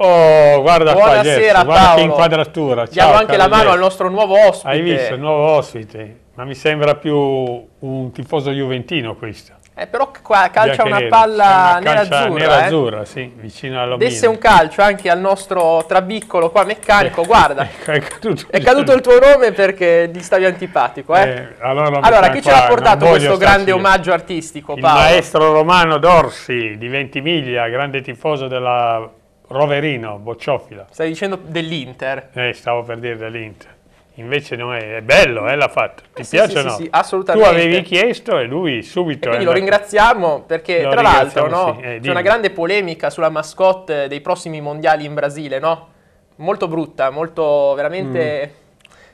Oh, guarda Buonasera, qua, Gerson, guarda Paolo. che inquadratura. Diamo Ciao, anche caro la mano Gerson. al nostro nuovo ospite. Hai visto il nuovo ospite? Ma mi sembra più un tifoso juventino questo. Eh, però qua calcia una palla calcia nera-azzurra. eh. nera-azzurra, sì, vicino all'omino. Desse un calcio anche al nostro trabiccolo qua meccanico, guarda. È caduto, È caduto il tuo nome perché gli stavi antipatico, eh? Eh, allora allora, chi ce l'ha portato questo grande omaggio artistico, Il Paolo? maestro romano Dorsi di Ventimiglia, grande tifoso della Roverino, bocciofila. Stai dicendo dell'Inter. Eh, stavo per dire dell'Inter. Invece non è, bello, eh, l'ha fatto. Ti Eh, sì, piace sì, o sì, no? sì, assolutamente. Tu avevi chiesto e lui subito E quindi lo ringraziamo perché, Lo tra l'altro, no, sì. Eh, c'è una grande polemica sulla mascotte dei prossimi mondiali in Brasile, no? Molto brutta, molto veramente. di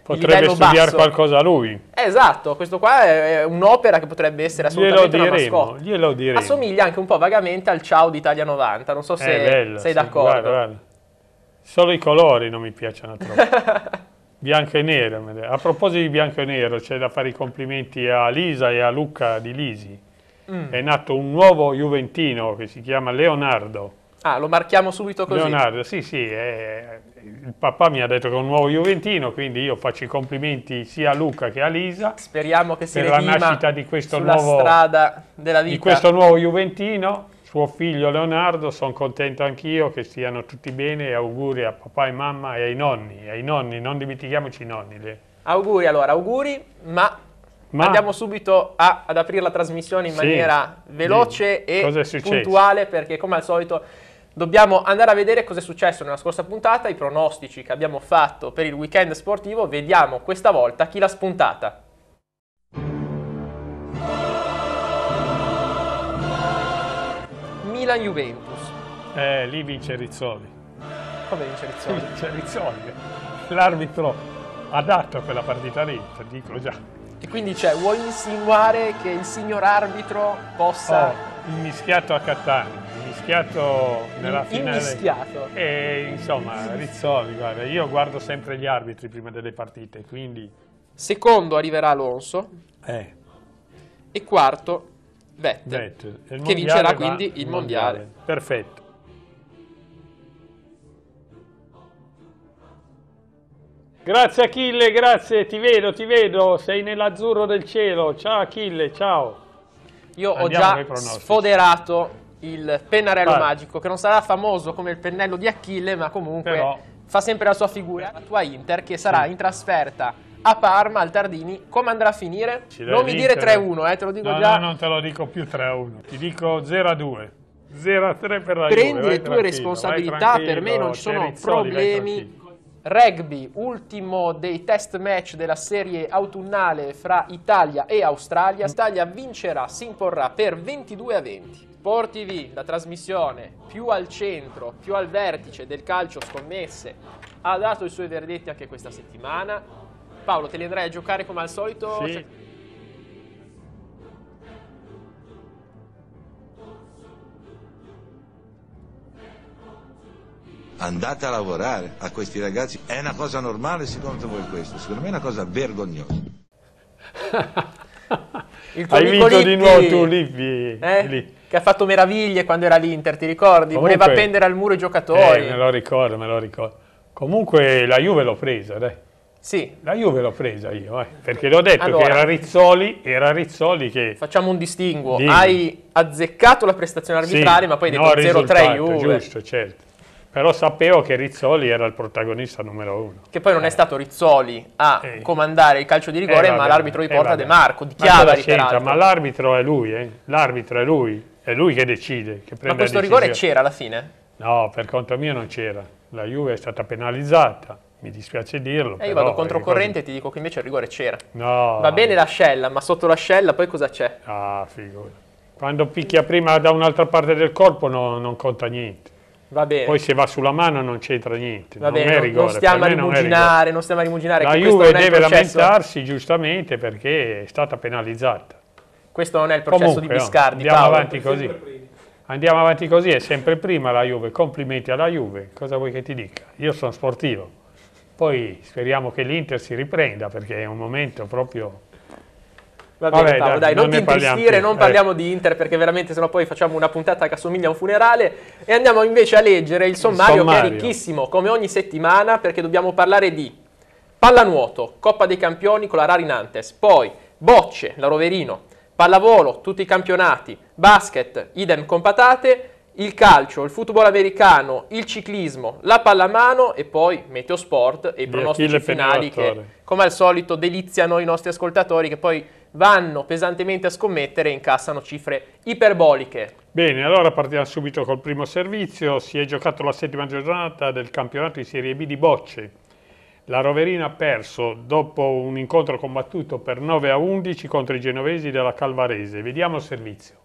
Potrebbe studiare basso. qualcosa lui. Esatto, questo qua è un'opera che potrebbe essere Glielo assolutamente una diremo, mascotte. glielo diremo. Assomiglia anche un po' vagamente al Ciao d'Italia 90, non so se bello, sei sì, d'accordo. guarda, guarda. Solo i colori non mi piacciono troppo. bianco e nero. A proposito di bianco e nero, c'è da fare i complimenti a Lisa e a Luca di Lisi. Mm. È nato un nuovo Juventino che si chiama Leonardo. Ah, lo marchiamo subito così. Leonardo, sì, sì, è- il papà mi ha detto che è un nuovo Juventino, quindi io faccio i complimenti sia a Luca che a Lisa Speriamo che si per la nascita di questo sulla nuovo strada della vita. di questo nuovo Juventino, suo figlio Leonardo, sono contento anch'io che stiano tutti bene e auguri a papà e mamma e ai nonni, ai nonni, non dimentichiamoci i nonni. le- Auguri allora, auguri, ma, Ma- andiamo subito a- ad aprire la trasmissione in Sì, maniera veloce dimmi, e puntuale perché come al solito dobbiamo andare a vedere cosa è successo nella scorsa puntata, i pronostici che abbiamo fatto per il weekend sportivo, vediamo questa volta chi l'ha spuntata. Milan-Juventus. Eh, lì vince Rizzoli. Come vince Rizzoli? Vince Rizzoli. L'arbitro adatto a quella partita lì, te dico già. E quindi cioè, vuoi insinuare che il signor arbitro possa... Oh, inmischiato a Catania, inmischiato nella In- finale. immischiato. E insomma, Rizzoli, guarda, io guardo sempre gli arbitri prima delle partite, quindi... Secondo arriverà Alonso Eh, e quarto Vettel. Vettel. Che mondiale vincerà quindi il mondiale. Perfetto. Grazie Achille, grazie, ti vedo, ti vedo, sei nell'azzurro del cielo. Ciao Achille, ciao. Io ho Andiamo già ai pronostici. sfoderato il pennarello Vai. magico, che non sarà famoso come il pennello di Achille, ma comunque Però- fa sempre la sua figura. La tua Inter che sarà in trasferta a Parma, al Tardini. Come andrà a finire? Ci Non mi dire l'Inter. 3-1, eh, te lo dico No, già. no, non te lo dico più 3-1, ti dico 0-2. 0-3 per la Juve, Prendi vai le tue responsabilità, per me non ci sono problemi. Rugby, ultimo dei test match della serie autunnale fra Italia e Australia. Italia vincerà, si imporrà per 22 a 20. Sport TV, la trasmissione più al centro, più al vertice del calcio scommesse, ha dato i suoi verdetti anche questa settimana. Paolo, te li andrai a giocare come al solito? Sì. Cioè- Andate a lavorare a questi ragazzi. È una cosa normale secondo voi questo? Secondo me è una cosa vergognosa. Hai vinto di nuovo tu Lippi. eh, lì. Che ha fatto meraviglie quando era l'Inter, ti ricordi? Comunque- Voleva appendere al muro i giocatori. Eh, me lo ricordo, me lo ricordo. Comunque la Juve l'ho presa, dai. Sì, La Juve l'ho presa io, eh, perché l'ho detto Allora. che era Rizzoli, era Rizzoli che... facciamo un distinguo. Dimmi. Hai azzeccato la prestazione arbitrale, Sì, ma poi hai no, detto 0-3 risultato, Juve. Giusto, certo. Però sapevo che Rizzoli era il protagonista numero uno. Che poi non è stato Rizzoli a Eh. comandare il calcio di rigore, Eh, ma l'arbitro di eh, porta. De Marco, di Ma Chiavari c'entra? peraltro. Ma l'arbitro è lui, eh? L'arbitro è lui, è lui che decide. Che Ma prende questo la rigore c'era alla fine? No, per conto mio non c'era. La Juve è stata penalizzata, mi dispiace dirlo. E io però vado controcorrente e ti dico che invece il rigore c'era. No. Va bene l'ascella, ma sotto l'ascella poi cosa c'è? Ah, figura. Quando picchia prima da un'altra parte del corpo no- non conta niente. Va bene. Poi se va sulla mano non c'entra niente. Va non bene, è rigore. non stiamo a me non rimuginare, non stiamo a rimuginare. La questo Juve deve lamentarsi giustamente perché è stata penalizzata. Questo non è il processo Comunque, di Biscardi, andiamo Paolo. avanti così. Andiamo avanti così, è sempre prima la Juve. Complimenti alla Juve. Cosa vuoi che ti dica? Io sono sportivo. Poi speriamo che l'Inter si riprenda perché è un momento proprio Va bene Vabbè, Paolo, dai, dai, non, non ti intristire, non eh. parliamo di Inter perché veramente sennò poi facciamo una puntata che assomiglia a un funerale e andiamo invece a leggere il sommario, che è sommario. ricchissimo come ogni settimana perché dobbiamo parlare di pallanuoto, Coppa dei Campioni con la Rari Nantes, poi bocce, la Roverino, pallavolo, tutti i campionati, basket, idem con patate, il calcio, il football americano, il ciclismo, la pallamano e poi Meteosport e i pronostici finali che come al solito deliziano i nostri ascoltatori che poi vanno pesantemente a scommettere e incassano cifre iperboliche. Bene, allora partiamo subito col primo servizio. Si è giocato la settima giornata del campionato di Serie B di bocce. La Roverina ha perso dopo un incontro combattuto per 9 a 11 contro i genovesi della Calvarese. Vediamo il servizio.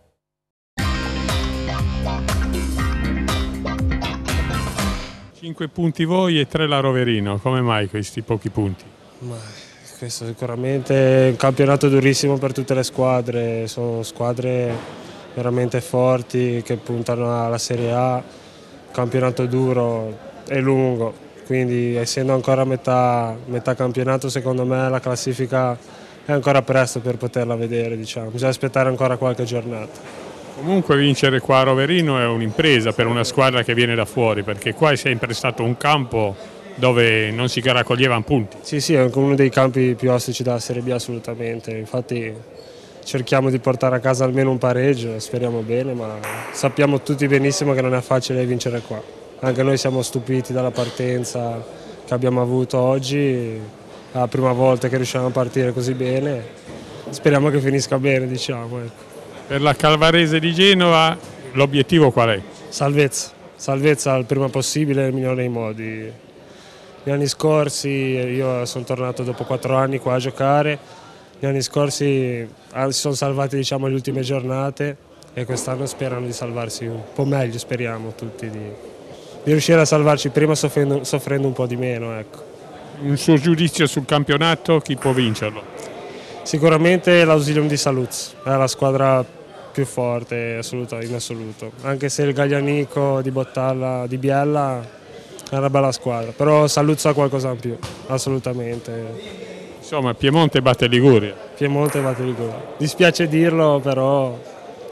Cinque punti voi e tre la Roverino. Come mai questi pochi punti? Ma questo sicuramente è un campionato durissimo per tutte le squadre, sono squadre veramente forti che puntano alla Serie A, campionato duro e lungo, quindi essendo ancora a metà, metà campionato secondo me la classifica è ancora presto per poterla vedere, diciamo. bisogna aspettare ancora qualche giornata. Comunque vincere qua a Roverino è un'impresa per una squadra che viene da fuori, perché qua è sempre stato un campo dove non si raccoglievano punti. Sì, sì, è uno dei campi più ostici della Serie B assolutamente, infatti cerchiamo di portare a casa almeno un pareggio, speriamo bene, ma sappiamo tutti benissimo che non è facile vincere qua. Anche noi siamo stupiti dalla partenza che abbiamo avuto oggi, è la prima volta che riusciamo a partire così bene, speriamo che finisca bene diciamo. ecco. Per la Calvarese di Genova l'obiettivo qual è? Salvezza, salvezza il prima possibile nel migliore dei modi. Gli anni scorsi, io sono tornato dopo quattro anni qua a giocare, gli anni scorsi si sono salvati diciamo, le ultime giornate e quest'anno sperano di salvarsi un po' meglio, speriamo tutti di, di riuscire a salvarci prima soffrendo, soffrendo un po' di meno. Ecco. Un suo giudizio sul campionato, chi può vincerlo? Sicuramente l'Ausilium di Saluz è la squadra più forte assoluta- in assoluto, anche se il Gaglianico di Bottalla, di Biella è una bella squadra, però Saluz ha qualcosa in più, assolutamente. Insomma, Piemonte batte Liguria. Piemonte batte gol. Dispiace dirlo, però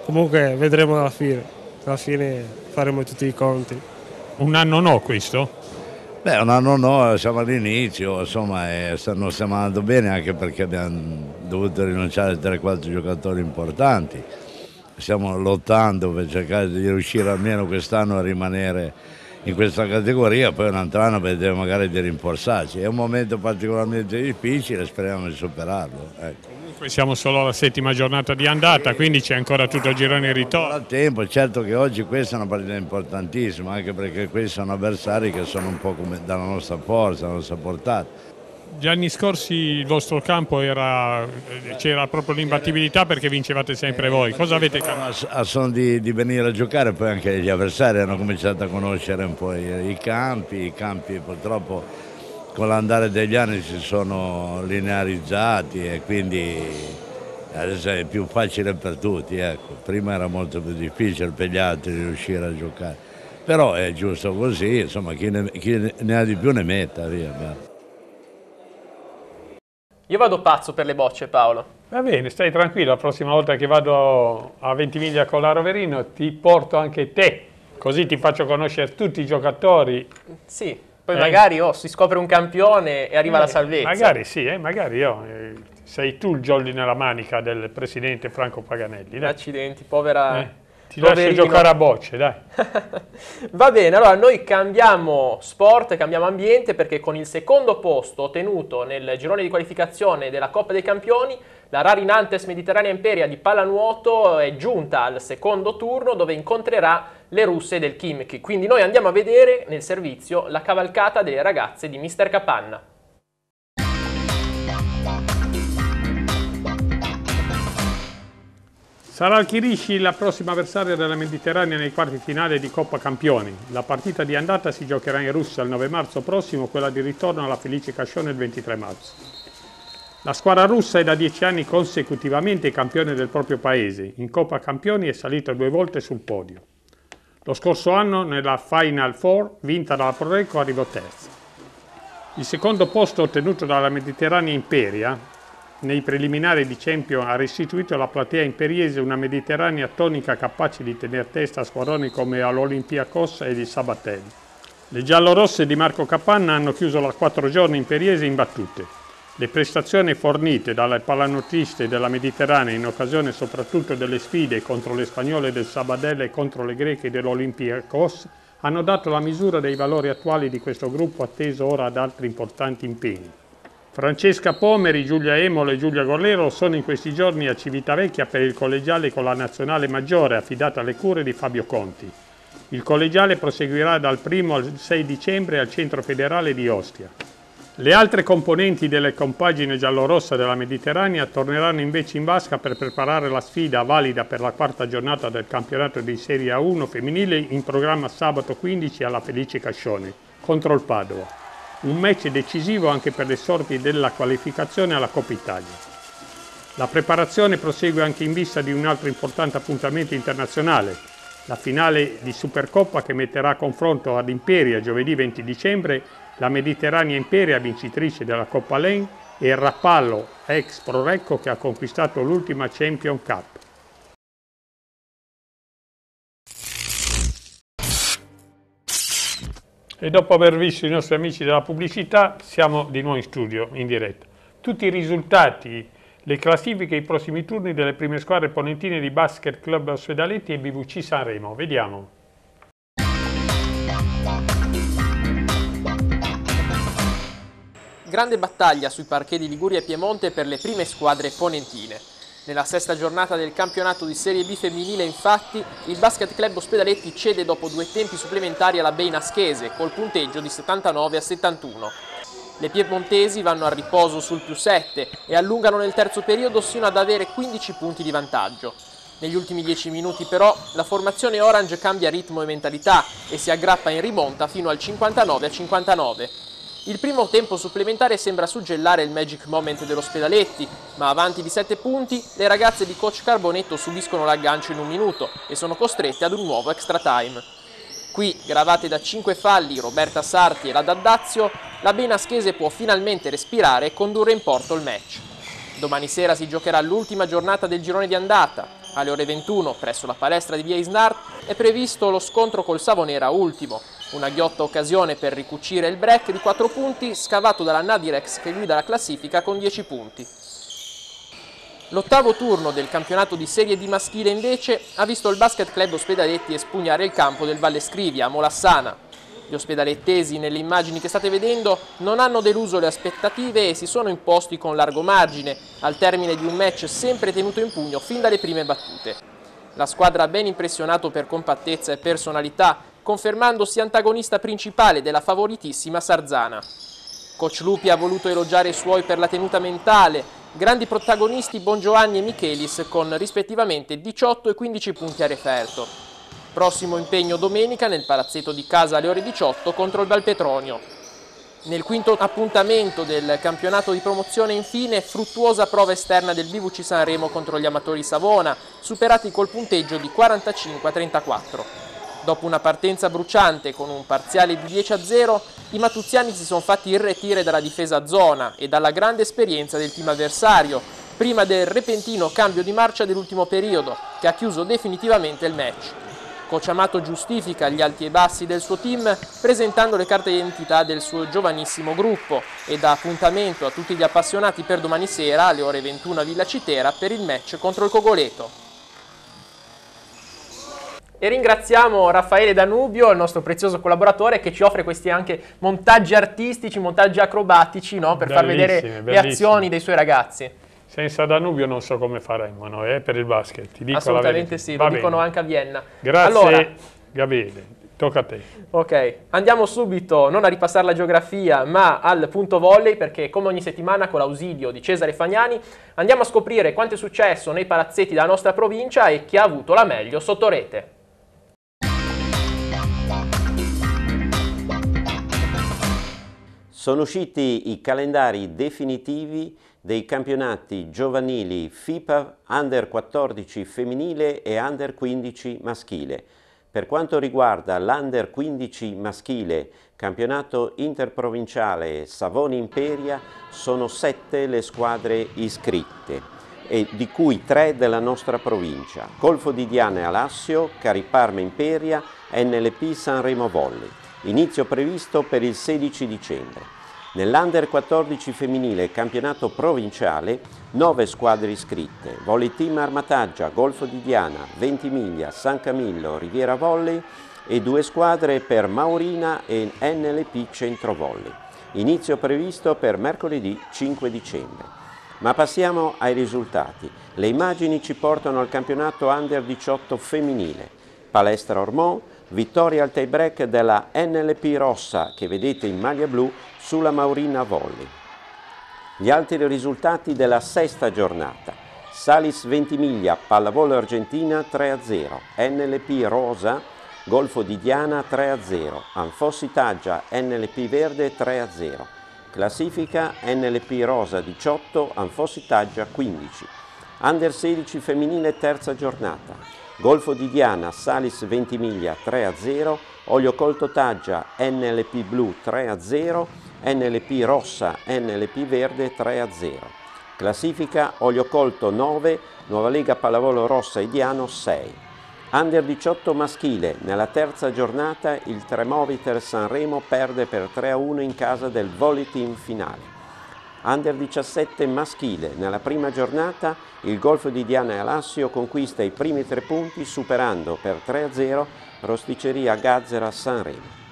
comunque vedremo alla fine, alla fine faremo tutti i conti. Un anno no questo? Beh, un anno no, siamo all'inizio, insomma, e stanno, stiamo andando bene anche perché abbiamo dovuto rinunciare a 3-4 giocatori importanti. Stiamo lottando per cercare di riuscire almeno quest'anno a rimanere in questa categoria, poi un altro anno vedremo magari di rinforzarci. È un momento particolarmente difficile, speriamo di superarlo. Ecco. Comunque siamo solo alla settima giornata di andata, quindi c'è ancora tutto il girone in ritorno. Al tempo, certo che oggi questa è una partita importantissima, anche perché questi sono avversari che sono un po' come dalla nostra forza, dalla nostra portata. Gli anni scorsi il vostro campo era, c'era proprio l'imbattibilità perché vincevate sempre voi. Cosa avete cambiato? A, a son di, di venire a giocare poi anche gli avversari hanno cominciato a conoscere un po' i, i campi, i campi purtroppo con l'andare degli anni si sono linearizzati e quindi adesso è più facile per tutti. Ecco. Prima era molto più difficile per gli altri riuscire a giocare, però è giusto così, insomma chi ne, chi ne ha di più ne metta, via. Io vado pazzo per le bocce Paolo. Va bene, stai tranquillo, la prossima volta che vado a Ventimiglia con la Roverino ti porto anche te, così ti faccio conoscere tutti i giocatori. Sì, poi Eh. magari oh, si scopre un campione e arriva la Eh, salvezza. Magari sì, eh, magari io. eh, sei tu il jolly nella manica del presidente Franco Paganelli. Dai. Accidenti, povera... Ti lascio giocare a bocce, dai. Va bene, allora noi cambiamo sport, cambiamo ambiente perché con il secondo posto ottenuto nel girone di qualificazione della Coppa dei Campioni, la Rari Nantes Mediterranea Imperia di pallanuoto è giunta al secondo turno dove incontrerà le russe del Kimchi. Quindi noi andiamo a vedere nel servizio la cavalcata delle ragazze di Mister Capanna. Sarà il Chirisci la prossima avversaria della Mediterranea nei quarti finale di Coppa Campioni. La partita di andata si giocherà in Russia il 9 marzo prossimo, quella di ritorno alla Felice Cascione il 23 marzo. La squadra russa è da dieci anni consecutivamente campione del proprio paese. In Coppa Campioni è salita due volte sul podio. Lo scorso anno nella Final Four, vinta dalla Proreco, arrivò terza. Il secondo posto ottenuto dalla Mediterranea Imperia nei preliminari di Champion ha restituito alla platea imperiese una Mediterranea tonica capace di tenere testa a squadroni come all'Olympiacos e di Sabatel. Le giallorosse di Marco Capanna hanno chiuso la quattro giorni imperiese imbattute. Le prestazioni fornite dalle pallanuotiste della Mediterranea in occasione soprattutto delle sfide contro le spagnole del Sabadell e contro le greche dell'Olympiacos hanno dato la misura dei valori attuali di questo gruppo atteso ora ad altri importanti impegni. Francesca Pomeri, Giulia Emolo e Giulia Gorlero sono in questi giorni a Civitavecchia per il collegiale con la nazionale maggiore affidata alle cure di Fabio Conti. Il collegiale proseguirà dal 1 al 6 dicembre al centro federale di Ostia. Le altre componenti delle compagine giallorossa della Mediterranea torneranno invece in vasca per preparare la sfida valida per la quarta giornata del campionato di Serie A1 femminile in programma sabato 15 alla Felice Cascione contro il Padova. Un match decisivo anche per le sorti della qualificazione alla Coppa Italia. La preparazione prosegue anche in vista di un altro importante appuntamento internazionale, la finale di Supercoppa che metterà a confronto ad Imperia giovedì 20 dicembre la Mediterranea Imperia vincitrice della Coppa Lane e il Rappallo ex Prorecco che ha conquistato l'ultima Champion Cup. E dopo aver visto i nostri amici della pubblicità siamo di nuovo in studio, in diretta. Tutti i risultati, le classifiche i prossimi turni delle prime squadre ponentine di Basket Club Ospedaletti e BVC Sanremo. Vediamo. Grande battaglia sui parquet di Liguria e Piemonte per le prime squadre ponentine. Nella sesta giornata del campionato di Serie B femminile, infatti, il Basket Club Ospedaletti cede dopo due tempi supplementari alla Beina Schese, col punteggio di 79 a 71. Le piemontesi vanno a riposo sul più 7 e allungano nel terzo periodo sino ad avere 15 punti di vantaggio. Negli ultimi 10 minuti però la formazione orange cambia ritmo e mentalità e si aggrappa in rimonta fino al 59 a 59. Il primo tempo supplementare sembra suggellare il magic moment dell'Ospedaletti, ma avanti di 7 punti le ragazze di coach Carbonetto subiscono l'aggancio in un minuto e sono costrette ad un nuovo extra time. Qui, gravate da 5 falli Roberta Sarti e la Daddazio, la Benaschese può finalmente respirare e condurre in porto il match. Domani sera si giocherà l'ultima giornata del girone di andata. Alle ore 21, presso la palestra di Via Isnart, è previsto lo scontro col Savonera ultimo, una ghiotta occasione per ricucire il break di 4 punti scavato dalla Nadirex che guida la classifica con 10 punti. L'ottavo turno del campionato di Serie D maschile invece ha visto il Basket Club Ospedaletti espugnare il campo del Valle Scrivia a Molassana. Gli ospedalettesi nelle immagini che state vedendo non hanno deluso le aspettative e si sono imposti con largo margine al termine di un match sempre tenuto in pugno fin dalle prime battute. La squadra ha ben impressionato per compattezza e personalità confermandosi antagonista principale della favoritissima Sarzana. Coach Lupi ha voluto elogiare i suoi per la tenuta mentale, grandi protagonisti Bongiovanni e Michelis con rispettivamente 18 e 15 punti a referto. Prossimo impegno domenica nel palazzetto di casa alle ore 18 contro il Valpetronio. Nel quinto appuntamento del campionato di promozione infine fruttuosa prova esterna del BVC Sanremo contro gli amatori Savona, superati col punteggio di 45 a 34. Dopo una partenza bruciante con un parziale di 10 a 0, i matuziani si sono fatti irretire dalla difesa zona e dalla grande esperienza del team avversario, prima del repentino cambio di marcia dell'ultimo periodo, che ha chiuso definitivamente il match. Coach Amato giustifica gli alti e bassi del suo team presentando le carte d'identità del suo giovanissimo gruppo e dà appuntamento a tutti gli appassionati per domani sera alle ore 21 a Villa Citera per il match contro il Cogoleto. E ringraziamo Raffaele Danubio, il nostro prezioso collaboratore, che ci offre questi anche montaggi artistici, montaggi acrobatici, no? per far vedere bellissime. le azioni dei suoi ragazzi. Senza Danubio non so come faremmo noi eh, per il basket. Ti dico Assolutamente sì, Va lo bene. dicono anche a Vienna. Grazie, allora, Gabriele. Tocca a te. Ok, andiamo subito non a ripassare la geografia, ma al punto volley, perché come ogni settimana con l'ausilio di Cesare Fagnani andiamo a scoprire quanto è successo nei palazzetti della nostra provincia e chi ha avuto la meglio sotto rete. Sono usciti i calendari definitivi dei campionati giovanili FIPA Under 14 femminile e Under 15 maschile. Per quanto riguarda l'Under 15 maschile, campionato interprovinciale Savoni Imperia, sono sette le squadre iscritte di cui tre della nostra provincia, Golfo di Diana e Alassio, Cariparma Imperia, NLP Sanremo Volley. Inizio previsto per il 16 dicembre. Nell'Under 14 femminile campionato provinciale, nove squadre iscritte, Volley Team Armataggia, Golfo di Diana, Ventimiglia, San Camillo, Riviera Volley e due squadre per Maurina e NLP Centro Volley. Inizio previsto per mercoledì 5 dicembre. Ma passiamo ai risultati. Le immagini ci portano al campionato Under 18 femminile. Palestra Ormont, vittoria al tie break della NLP Rossa che vedete in maglia blu sulla Maurina Volley. Gli altri risultati della sesta giornata. Salis Ventimiglia, pallavolo Argentina 3-0, NLP Rosa, Golfo di Diana 3-0, Anfossi Taggia, NLP Verde 3-0. Classifica NLP Rosa 18, Anfossi Taggia 15. Under 16 femminile terza giornata. Golfo di Diana, Salis Ventimiglia 3-0, Olio Colto Taggia, NLP Blu 3-0, NLP Rossa, NLP Verde 3-0. Classifica Olio Colto 9, Nuova Lega Pallavolo Rossa e Diano 6. Under 18 maschile, nella terza giornata il Tremoviter Sanremo perde per 3-1 in casa del Volley Team finale. Under 17 maschile, nella prima giornata il Golfo di Diana e Alassio conquista i primi tre punti superando per 3-0 Rosticceria Gazzera Sanremo.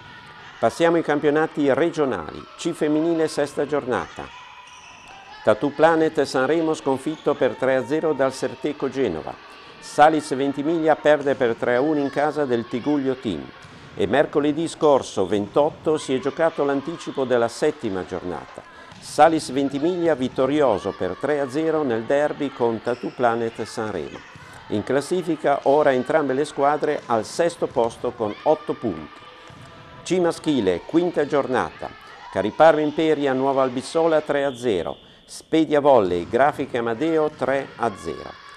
Passiamo ai campionati regionali, C femminile sesta giornata. Tattoo Planet Sanremo sconfitto per 3-0 dal Serteco Genova. Salis Ventimiglia perde per 3-1 in casa del Tiguglio Team e mercoledì scorso 28 si è giocato l'anticipo della settima giornata. Salis Ventimiglia vittorioso per 3-0 nel derby con Tattoo Planet Sanremo. In classifica ora entrambe le squadre al sesto posto con 8 punti. C maschile, quinta giornata. Cariparma Imperia Nuova Albissola 3-0. Spedia Volley, Grafica Amadeo 3-0.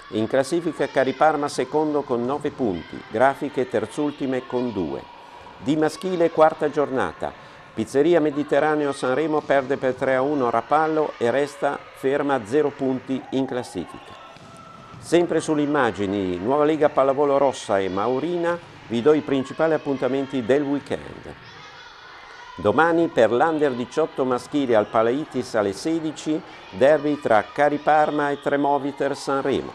In classifica Cariparma secondo con 9 punti, Grafiche terzultime con 2. Di maschile quarta giornata, Pizzeria Mediterraneo Sanremo perde per 3-1 Rapallo e resta ferma a 0 punti in classifica. Sempre sulle immagini, Nuova Lega Pallavolo Rossa e Maurina, vi do i principali appuntamenti del weekend. Domani per l'Under 18 maschile al Palaitis alle 16, derby tra Cariparma e Tremoviter Sanremo.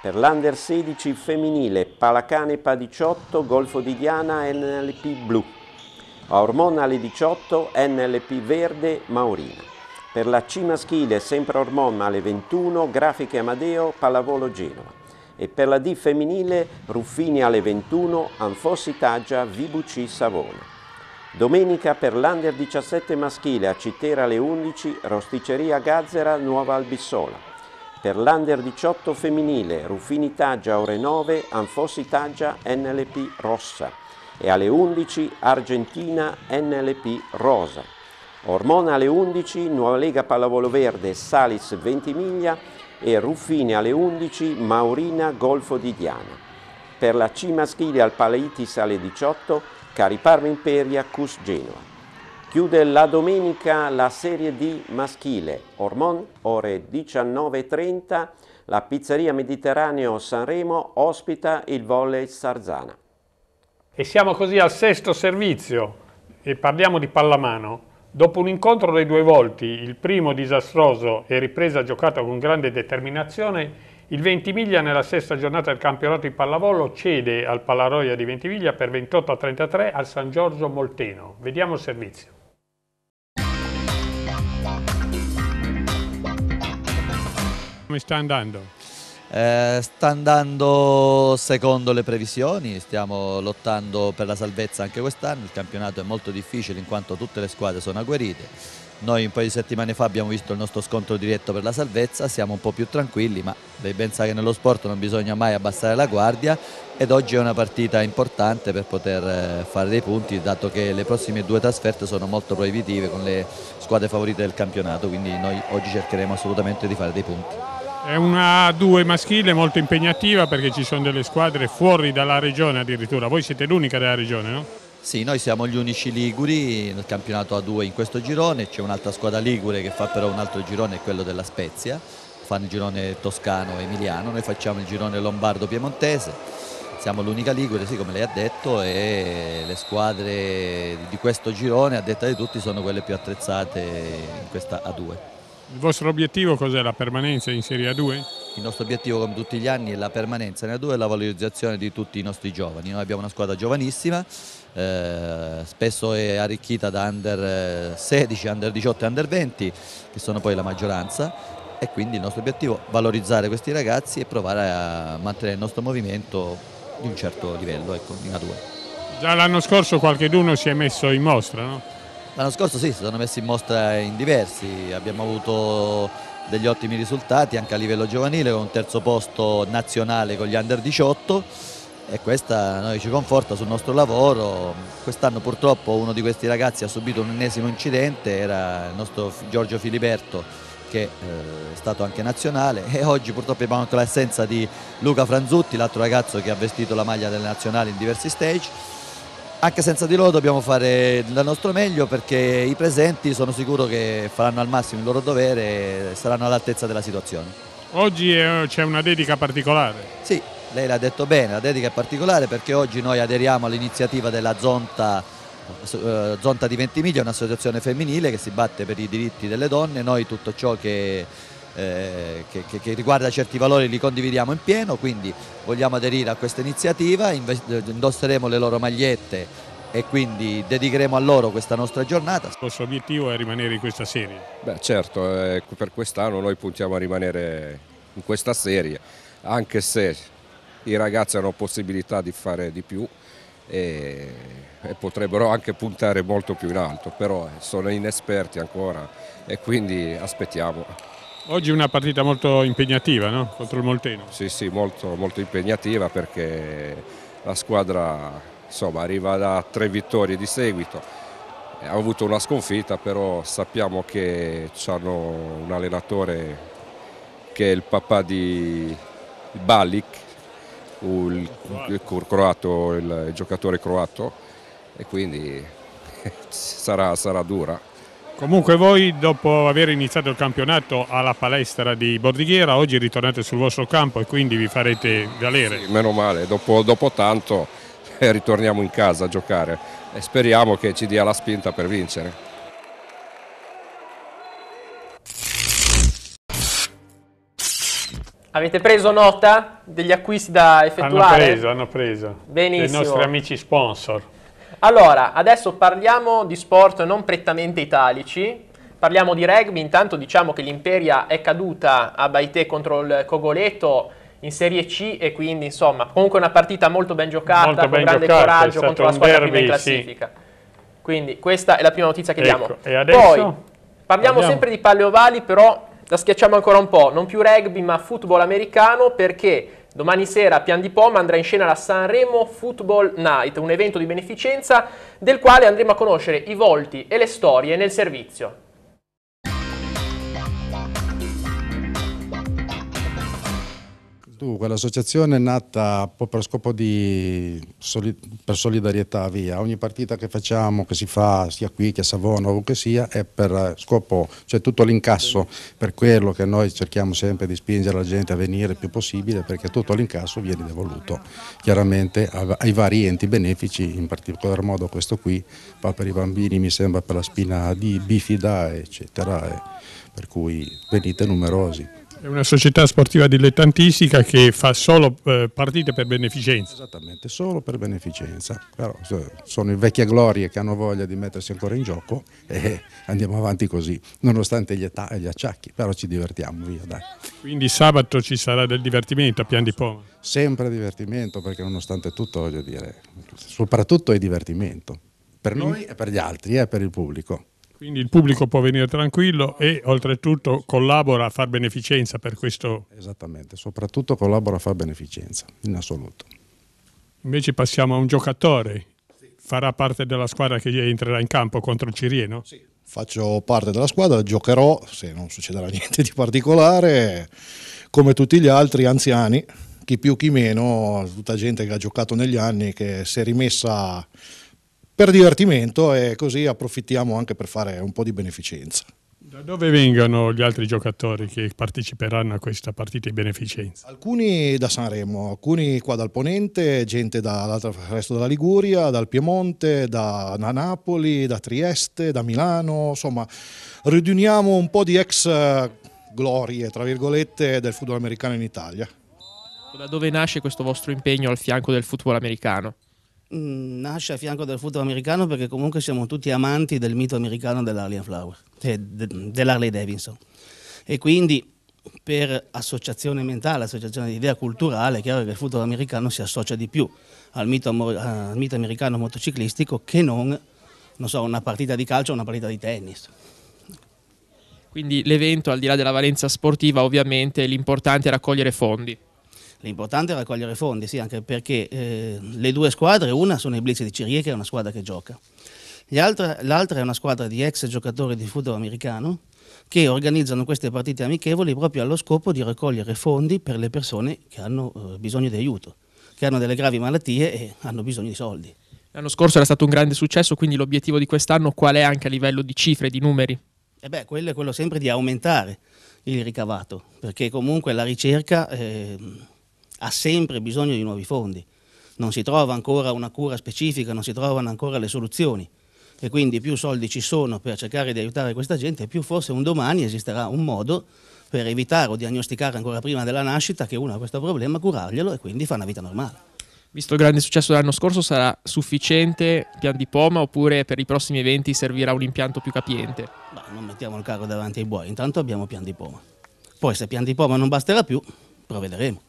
Per l'Under 16 femminile, Palacanepa 18, Golfo di Diana, NLP Blu. A Ormona alle 18, NLP Verde, Maurina. Per la C maschile, sempre Ormona alle 21, Grafiche Amadeo, Pallavolo Genova. E per la D femminile, Ruffini alle 21, Anfossi Taggia, VBC Savona. Domenica per l'Under 17 maschile a Citera alle 11, Rosticceria Gazzera, Nuova Albissola. Per l'Under 18 femminile, Ruffini Taggia ore 9, Anfossi Taggia NLP Rossa e alle 11 Argentina NLP Rosa. Ormona alle 11, Nuova Lega Pallavolo Verde Salis Ventimiglia e Ruffini alle 11, Maurina Golfo di Diana. Per la C maschile al Palaitis alle 18, Cariparma Imperia Cus Genova. Chiude la domenica la Serie D maschile, Ormon, ore 19.30, la pizzeria Mediterraneo Sanremo ospita il volley Sarzana. E siamo così al sesto servizio e parliamo di pallamano. Dopo un incontro dei due volti, il primo disastroso e ripresa giocata con grande determinazione, il Ventimiglia nella sesta giornata del campionato di pallavolo cede al Palaroia di Ventimiglia per 28 a 33 al San Giorgio Molteno. Vediamo il servizio. Come sta andando? Eh, sta andando secondo le previsioni, stiamo lottando per la salvezza anche quest'anno, il campionato è molto difficile in quanto tutte le squadre sono agguerite. Noi un paio di settimane fa abbiamo visto il nostro scontro diretto per la salvezza, siamo un po' più tranquilli, ma devi pensare che nello sport non bisogna mai abbassare la guardia ed oggi è una partita importante per poter eh, fare dei punti, dato che le prossime due trasferte sono molto proibitive con le squadre favorite del campionato, quindi noi oggi cercheremo assolutamente di fare dei punti. È una A2 maschile molto impegnativa perché ci sono delle squadre fuori dalla regione addirittura. Voi siete l'unica della regione, no? Sì, noi siamo gli unici liguri nel campionato A2 in questo girone, c'è un'altra squadra ligure che fa però un altro girone, quello della Spezia, fanno il girone toscano e emiliano, noi facciamo il girone lombardo-piemontese, siamo l'unica ligure, sì, come lei ha detto, e le squadre di questo girone, a detta di tutti, sono quelle più attrezzate in questa A2. Il vostro obiettivo cos'è? La permanenza in Serie A2? Il nostro obiettivo come tutti gli anni è la permanenza nella 2 e la valorizzazione di tutti i nostri giovani. Noi abbiamo una squadra giovanissima, eh, spesso è arricchita da under 16, eh, under 18 e under 20, che sono poi la maggioranza, e quindi il nostro obiettivo è valorizzare questi ragazzi e provare a mantenere il nostro movimento di un certo livello ecco, in A2. Già l'anno scorso qualcheduno si è messo in mostra, no? L'anno scorso sì, si sono messi in mostra in diversi, abbiamo avuto degli ottimi risultati anche a livello giovanile con un terzo posto nazionale con gli under 18 e questa noi ci conforta sul nostro lavoro. Quest'anno purtroppo uno di questi ragazzi ha subito un ennesimo incidente, era il nostro Giorgio Filiberto che eh, è stato anche nazionale. E oggi purtroppo abbiamo anche l'assenza di Luca Franzutti, l'altro ragazzo che ha vestito la maglia delle nazionali in diversi stage anche senza di loro dobbiamo fare il nostro meglio perché i presenti sono sicuro che faranno al massimo il loro dovere e saranno all'altezza della situazione. Oggi c'è una dedica particolare? Sì, lei l'ha detto bene, la dedica è particolare perché oggi noi aderiamo all'iniziativa della Zonta, eh, Zonta di Ventimiglia, un'associazione femminile che si batte per i diritti delle donne, noi tutto ciò che eh, che, che, che, riguarda certi valori li condividiamo in pieno, quindi vogliamo aderire a questa iniziativa, indosseremo le loro magliette e quindi dedicheremo a loro questa nostra giornata. Il vostro obiettivo è rimanere in questa serie? Beh certo, eh, per quest'anno noi puntiamo a rimanere in questa serie, anche se i ragazzi hanno possibilità di fare di più e, e potrebbero anche puntare molto più in alto, però sono inesperti ancora e quindi aspettiamo. Oggi una partita molto impegnativa no? contro il Molteno. Sì, sì, molto, molto impegnativa perché la squadra insomma, arriva da tre vittorie di seguito. Ha avuto una sconfitta, però sappiamo che hanno un allenatore che è il papà di Balik, il, il, croato, il giocatore croato, e quindi sarà, sarà dura. Comunque voi dopo aver iniziato il campionato alla palestra di Bordighiera oggi ritornate sul vostro campo e quindi vi farete valere. Sì, meno male, dopo, dopo tanto eh, ritorniamo in casa a giocare e speriamo che ci dia la spinta per vincere. Avete preso nota degli acquisti da effettuare? Hanno preso, hanno preso. Benissimo. Dei nostri amici sponsor. Allora, adesso parliamo di sport non prettamente italici, parliamo di rugby, intanto diciamo che l'Imperia è caduta a Baité contro il Cogoleto in Serie C e quindi insomma comunque una partita molto ben giocata, molto con ben grande giocato, coraggio contro la squadra derby, prima in classifica. Sì. Quindi questa è la prima notizia che ecco, diamo. Poi parliamo Andiamo. sempre di palle ovali, però la schiacciamo ancora un po', non più rugby ma football americano perché Domani sera a Pian di Poma andrà in scena la Sanremo Football Night, un evento di beneficenza del quale andremo a conoscere i volti e le storie nel servizio. Dunque, l'associazione è nata per scopo di per solidarietà via. Ogni partita che facciamo, che si fa sia qui che a Savona, ovunque sia, è per scopo, cioè tutto l'incasso, per quello che noi cerchiamo sempre di spingere la gente a venire il più possibile, perché tutto l'incasso viene devoluto chiaramente ai vari enti benefici, in particolar modo questo qui, va per i bambini, mi sembra per la spina di bifida, eccetera, per cui venite numerosi. È una società sportiva dilettantistica che fa solo eh, partite per beneficenza. Esattamente, solo per beneficenza. Però sono i vecchie glorie che hanno voglia di mettersi ancora in gioco e andiamo avanti così, nonostante gli età e gli acciacchi, però ci divertiamo, via dai. Quindi sabato ci sarà del divertimento a Pian di Poma? Sempre divertimento perché nonostante tutto, voglio dire, soprattutto è divertimento. Per noi e per gli altri e eh, per il pubblico. Quindi il pubblico può venire tranquillo e oltretutto collabora a far beneficenza per questo. Esattamente, soprattutto collabora a far beneficenza, in assoluto. Invece passiamo a un giocatore, farà parte della squadra che entrerà in campo contro il Cirieno? Sì, faccio parte della squadra, giocherò, se non succederà niente di particolare, come tutti gli altri anziani, chi più chi meno, tutta gente che ha giocato negli anni, che si è rimessa per divertimento e così approfittiamo anche per fare un po' di beneficenza. Da dove vengono gli altri giocatori che parteciperanno a questa partita di beneficenza? Alcuni da Sanremo, alcuni qua dal Ponente, gente dal resto della Liguria, dal Piemonte, da, da, Napoli, da Trieste, da Milano, insomma riuniamo un po' di ex eh, glorie, tra virgolette, del football americano in Italia. Da dove nasce questo vostro impegno al fianco del football americano? Mm, nasce a fianco del football americano perché comunque siamo tutti amanti del mito americano dell'Harley Flower, cioè dell'Harley Davidson. E quindi per associazione mentale, associazione di idea culturale, è chiaro che il football americano si associa di più al mito, al mito americano motociclistico che non, non so, una partita di calcio o una partita di tennis. Quindi l'evento, al di là della valenza sportiva, ovviamente l'importante è raccogliere fondi. L'importante è raccogliere fondi, sì, anche perché eh, le due squadre, una sono i Blitz di Cirie, che è una squadra che gioca, l'altra è una squadra di ex giocatori di football americano che organizzano queste partite amichevoli proprio allo scopo di raccogliere fondi per le persone che hanno eh, bisogno di aiuto, che hanno delle gravi malattie e hanno bisogno di soldi. L'anno scorso era stato un grande successo, quindi l'obiettivo di quest'anno qual è anche a livello di cifre, di numeri? Eh beh, quello è quello sempre di aumentare il ricavato, perché comunque la ricerca... Eh, ha sempre bisogno di nuovi fondi. Non si trova ancora una cura specifica, non si trovano ancora le soluzioni e quindi più soldi ci sono per cercare di aiutare questa gente, più forse un domani esisterà un modo per evitare o diagnosticare ancora prima della nascita che uno ha questo problema, curarglielo e quindi fa una vita normale. Visto il grande successo dell'anno scorso, sarà sufficiente pian di poma oppure per i prossimi eventi servirà un impianto più capiente? Bah, non mettiamo il carro davanti ai buoi, intanto abbiamo pian di poma. Poi se pian di poma non basterà più, provvederemo.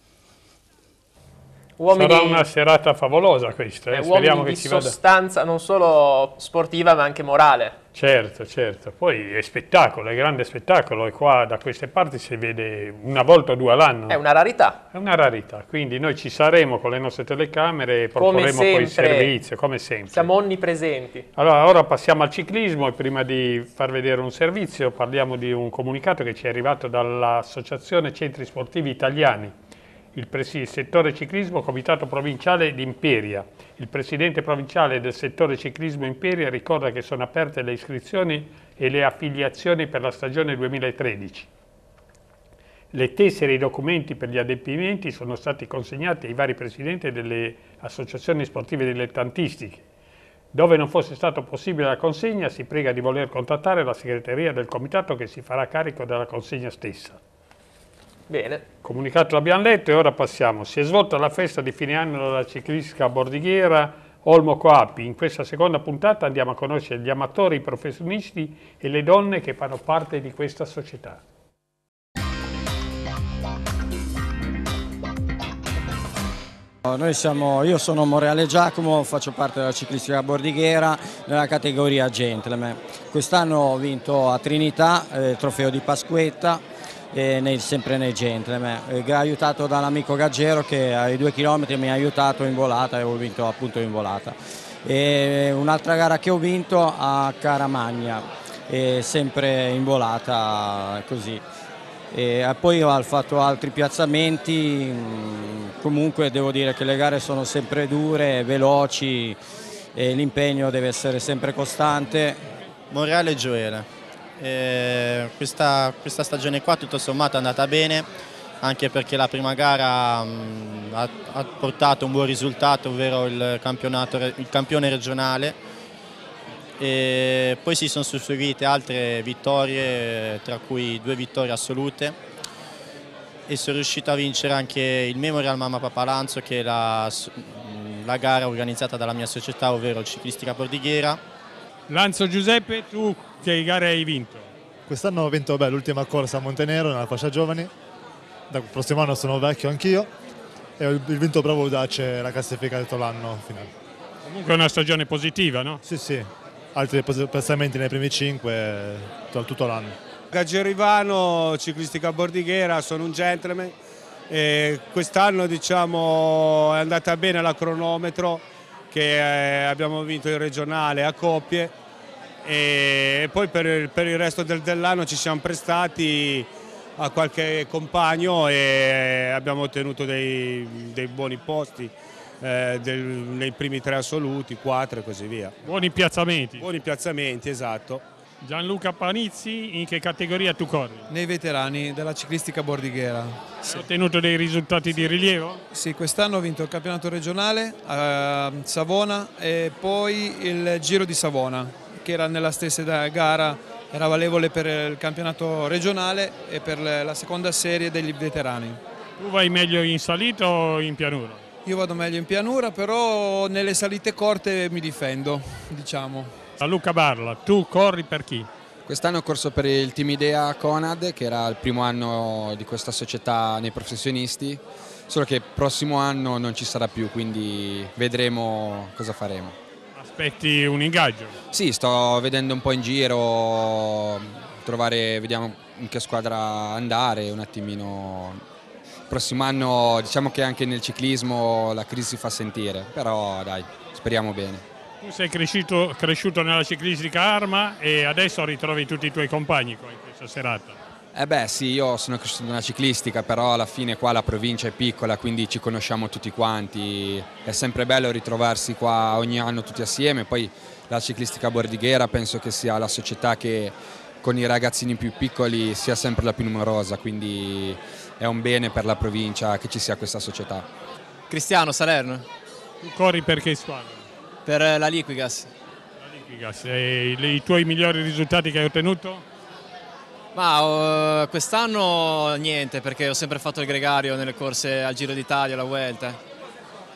Uomini, Sarà una serata favolosa questa, eh? eh speriamo che ci vada. sostanza non solo sportiva ma anche morale. Certo, certo, poi è spettacolo, è grande spettacolo e qua da queste parti si vede una volta o due all'anno. È una rarità. È una rarità, quindi noi ci saremo con le nostre telecamere e proporremo poi il servizio, come sempre. Siamo onnipresenti. Allora, ora passiamo al ciclismo e prima di far vedere un servizio parliamo di un comunicato che ci è arrivato dall'Associazione Centri Sportivi Italiani il, il, settore ciclismo Comitato Provinciale di Imperia. Il presidente provinciale del settore ciclismo Imperia ricorda che sono aperte le iscrizioni e le affiliazioni per la stagione 2013. Le tessere e i documenti per gli adempimenti sono stati consegnati ai vari presidenti delle associazioni sportive dilettantistiche. Dove non fosse stato possibile la consegna, si prega di voler contattare la segreteria del comitato che si farà carico della consegna stessa. Bene. Comunicato l'abbiamo letto e ora passiamo. Si è svolta la festa di fine anno della ciclistica bordighiera Olmo Coapi. In questa seconda puntata andiamo a conoscere gli amatori, i professionisti e le donne che fanno parte di questa società. Siamo, io sono Moreale Giacomo, faccio parte della ciclistica bordighiera nella categoria Gentleman. Quest'anno ho vinto a Trinità eh, il trofeo di Pasquetta nei, sempre nei gentleman, eh, aiutato dall'amico Gaggero che ai due chilometri mi ha aiutato in volata e ho vinto appunto in volata. Un'altra gara che ho vinto a Caramagna, sempre in volata così. E poi ho fatto altri piazzamenti, mm, comunque devo dire che le gare sono sempre dure, veloci e l'impegno deve essere sempre costante. Monreale Gioele. Eh, questa, questa, stagione qua tutto sommato è andata bene anche perché la prima gara mh, ha, ha, portato un buon risultato, ovvero il, il campione regionale e poi si sono susseguite altre vittorie, tra cui due vittorie assolute e sono riuscito a vincere anche il Memorial Mamma Papa Lanzo che è la, la gara organizzata dalla mia società, ovvero Ciclistica Bordighiera. Lanzo Giuseppe, tu che gare hai vinto? Quest'anno ho vinto l'ultima corsa a Montenero nella fascia giovani, dal prossimo anno sono vecchio anch'io e ho vinto Bravo Dace la classifica di tutto l'anno finale. Comunque è una stagione positiva, no? Sì, sì, altri passamenti nei primi cinque tutto l'anno. Rivano, ciclistica bordighiera, sono un gentleman quest'anno diciamo, è andata bene la cronometro che eh, abbiamo vinto il regionale a coppie e poi per il, per il resto del, dell'anno ci siamo prestati a qualche compagno e abbiamo ottenuto dei, dei buoni posti eh, del, nei primi tre assoluti, quattro e così via. Buoni piazzamenti. Buoni piazzamenti, esatto. Gianluca Panizzi, in che categoria tu corri? Nei veterani della ciclistica bordighera. Hai ottenuto dei risultati di rilievo? Sì, quest'anno ho vinto il campionato regionale a Savona e poi il Giro di Savona, che era nella stessa gara, era valevole per il campionato regionale e per la seconda serie degli veterani. Tu vai meglio in salita o in pianura? Io vado meglio in pianura, però nelle salite corte mi difendo, diciamo. A Luca Barla, tu corri per chi? Quest'anno ho corso per il team Idea Conad, che era il primo anno di questa società nei professionisti, solo che il prossimo anno non ci sarà più, quindi vedremo cosa faremo. Aspetti un ingaggio? Sì, sto vedendo un po' in giro, trovare, vediamo in che squadra andare, un attimino. Il prossimo anno diciamo che anche nel ciclismo la crisi si fa sentire, però dai, speriamo bene. Tu sei cresciuto, cresciuto nella ciclistica Arma e adesso ritrovi tutti i tuoi compagni in questa serata. Eh beh sì, io sono cresciuto nella ciclistica, però alla fine qua la provincia è piccola, quindi ci conosciamo tutti quanti. È sempre bello ritrovarsi qua ogni anno tutti assieme. Poi la ciclistica bordighera penso che sia la società che con i ragazzini più piccoli sia sempre la più numerosa, quindi è un bene per la provincia che ci sia questa società. Cristiano Salerno. Tu corri per che squadra? Per la Liquigas. La Liquigas. E i tuoi migliori risultati che hai ottenuto? Ma uh, quest'anno niente, perché ho sempre fatto il gregario nelle corse al Giro d'Italia, alla Vuelta.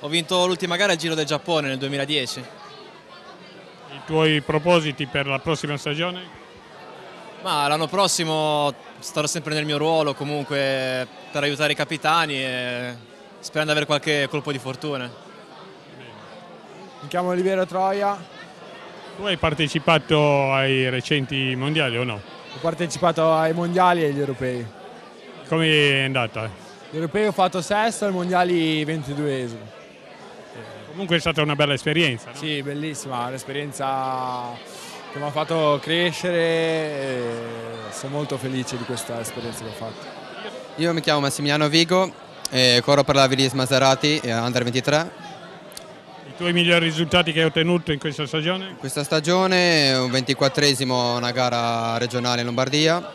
Ho vinto l'ultima gara al Giro del Giappone nel 2010. I tuoi propositi per la prossima stagione? Ma l'anno prossimo starò sempre nel mio ruolo comunque per aiutare i capitani e sperando di avere qualche colpo di fortuna. Mi chiamo Oliviero Troia. Tu hai partecipato ai recenti mondiali o no? Ho partecipato ai mondiali e agli europei. Come è andata? Gli europei ho fatto sesto, ai mondiali 22esimo. Comunque è stata una bella esperienza. No? Sì, bellissima, un'esperienza che mi ha fatto crescere e sono molto felice di questa esperienza che ho fatto. Io mi chiamo Massimiliano Vigo e corro per la Vilis Maserati Under 23 i tuoi migliori risultati che hai ottenuto in questa stagione? Questa stagione un 24esimo una gara regionale in Lombardia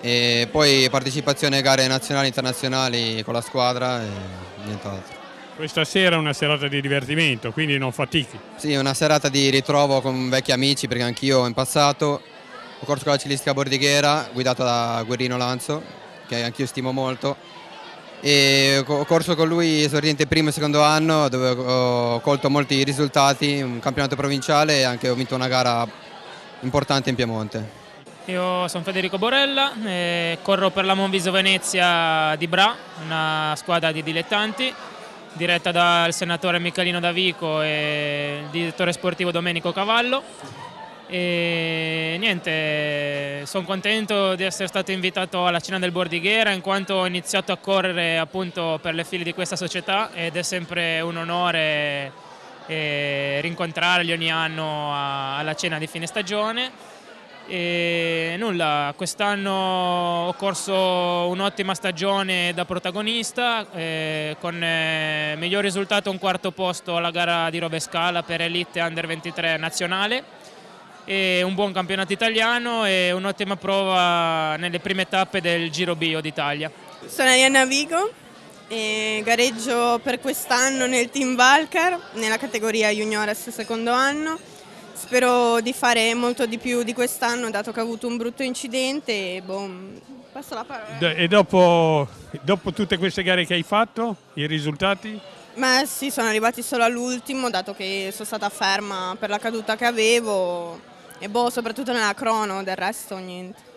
e poi partecipazione a gare nazionali e internazionali con la squadra e nient'altro. Questa sera è una serata di divertimento, quindi non fatichi? Sì, una serata di ritrovo con vecchi amici perché anch'io in passato ho corso con la cilistica bordighera guidata da Guerrino Lanzo, che anch'io stimo molto e ho corso con lui esordiente primo e secondo anno dove ho colto molti risultati, un campionato provinciale e anche ho vinto una gara importante in Piemonte. Io sono Federico Borella corro per la Monviso Venezia di Bra, una squadra di dilettanti diretta dal senatore Michelino Davico e il direttore sportivo Domenico Cavallo e niente, sono contento di essere stato invitato alla cena del Bordighera in quanto ho iniziato a correre appunto per le file di questa società ed è sempre un onore eh, rincontrarli ogni anno alla cena di fine stagione. E nulla, quest'anno ho corso un'ottima stagione da protagonista eh, con eh, miglior risultato un quarto posto alla gara di Robescala per Elite Under 23 nazionale e un buon campionato italiano e un'ottima prova nelle prime tappe del Giro Bio d'Italia. Sono Arianna Vigo e gareggio per quest'anno nel team Valcar nella categoria Juniores secondo anno. Spero di fare molto di più di quest'anno dato che ho avuto un brutto incidente e boh, passo la parola. E dopo, dopo tutte queste gare che hai fatto, i risultati? Ma sì, sono arrivati solo all'ultimo dato che sono stata ferma per la caduta che avevo e boh, soprattutto nella crono, del resto niente.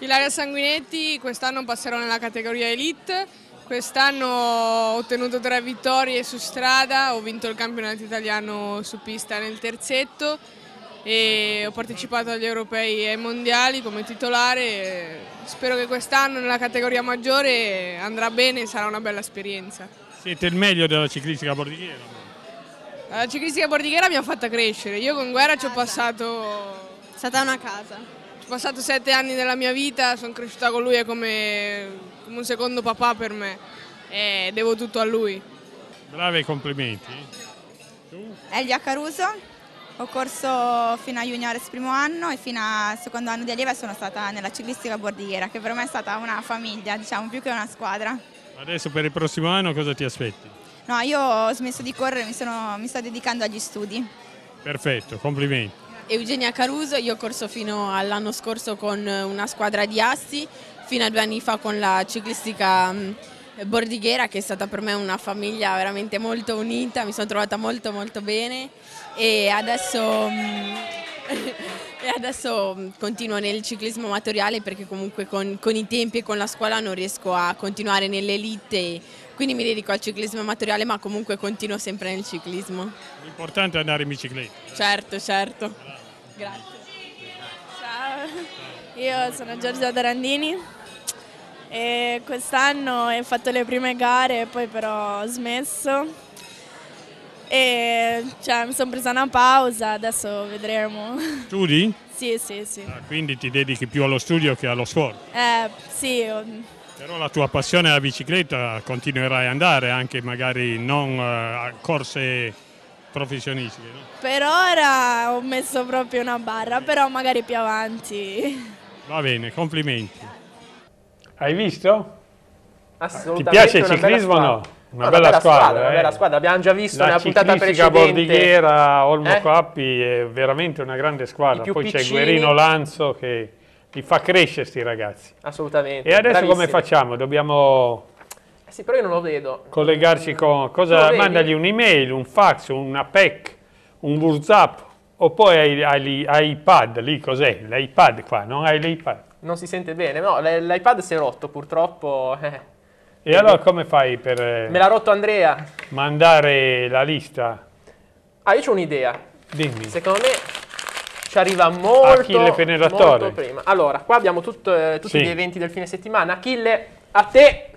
Ilaria Sanguinetti, quest'anno passerò nella categoria Elite, quest'anno ho ottenuto tre vittorie su strada, ho vinto il campionato italiano su pista nel terzetto e ho partecipato agli europei e ai mondiali come titolare. Spero che quest'anno nella categoria maggiore andrà bene e sarà una bella esperienza. Siete il meglio della ciclistica bordighiera? La ciclistica bordighera mi ha fatta crescere, io con Guerra ci ho passato... È stata una casa. passato sette anni della mia vita, sono cresciuta con lui, è come, come un secondo papà per me e devo tutto a lui. Bravi, complimenti. Elia Caruso, ho corso fino a juniores primo anno e fino al secondo anno di allieva sono stata nella ciclistica bordigliera, che per me è stata una famiglia, diciamo, più che una squadra. Adesso per il prossimo anno cosa ti aspetti? No, io ho smesso di correre, mi, sono, mi sto dedicando agli studi. Perfetto, complimenti. Eugenia Caruso, io ho corso fino all'anno scorso con una squadra di Asti, fino a due anni fa con la ciclistica bordighera che è stata per me una famiglia veramente molto unita, mi sono trovata molto molto bene e adesso, e adesso continuo nel ciclismo amatoriale perché comunque con, con i tempi e con la scuola non riesco a continuare nell'elite, quindi mi dedico al ciclismo amatoriale ma comunque continuo sempre nel ciclismo. L'importante è andare in bicicletta. Certo, certo. Grazie. Ciao, io sono Giorgia Dorandini e quest'anno ho fatto le prime gare, poi però ho smesso e cioè, mi sono presa una pausa, adesso vedremo. Studi? Sì, sì, sì. Ah, quindi ti dedichi più allo studio che allo sport. Eh, sì, Però la tua passione alla bicicletta continuerai ad andare anche magari non eh, a corse professionistiche. No? per ora ho messo proprio una barra, però magari più avanti. Va bene, complimenti. Hai visto? Assolutamente Ti piace il una bella ciclismo o no? squadra. Una No, bella squadra, una eh. bella squadra. Abbiamo già visto La nella puntata precedente. bordighiera Olmo Eh? Cappi è veramente una grande squadra. Poi c'è. Guerino Lanzo che li fa crescere sti ragazzi. Assolutamente. E adesso come bravissimi. facciamo? Dobbiamo Eh sì, però io non lo vedo. collegarci con Lo cosa? Mandagli un'email, un fax, una PEC, un WhatsApp o poi hai, hai, hai iPad, lì cos'è? L'iPad qua, non hai l'iPad. Non si sente bene. No, l'iPad si è rotto purtroppo. eh. E allora come fai per eh, Me l'ha rotto Andrea. mandare la lista? Ah, io ho un'idea. Dimmi. Secondo me ci arriva molto, Achille molto prima. Allora, qua abbiamo tutto, eh, tutti Sì. gli eventi del fine settimana. Achille, a te.